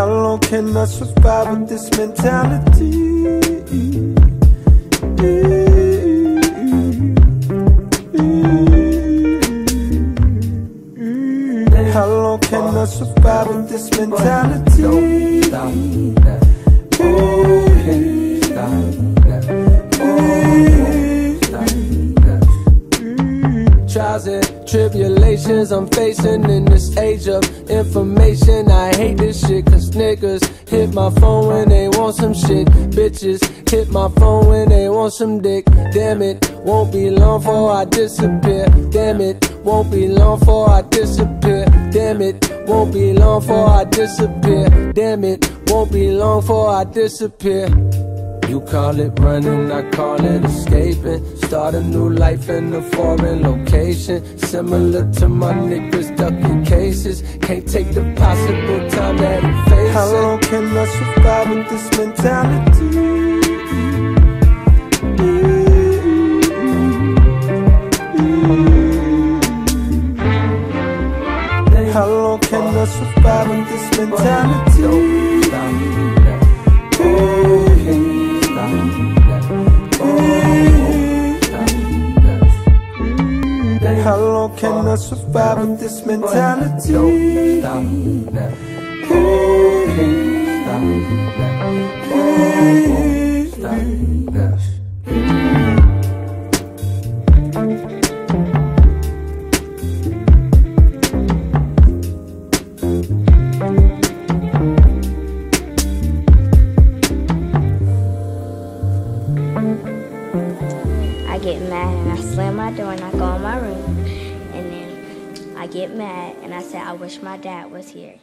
I survive with this mentality? How long can I survive with this mentality? Trials and tribulations I'm facing in this age of information. I hate Bitches hit my phone when they want some dick. Damn it, won't be long before I disappear. Damn it, won't be long before I disappear. Damn it, won't be long before I disappear. Damn it, won't be long before I disappear. You call it running, I call it escaping. Start a new life in a foreign location. Similar to my niggas ducking cases. Can't take the possible time that I'm facing. How long can I survive with this mentality? Survive with this mentality? How long can I survive with this mentality? Don't stop get mad and I slam my door and I go in my room. And then I get mad and I say, I wish my dad was here.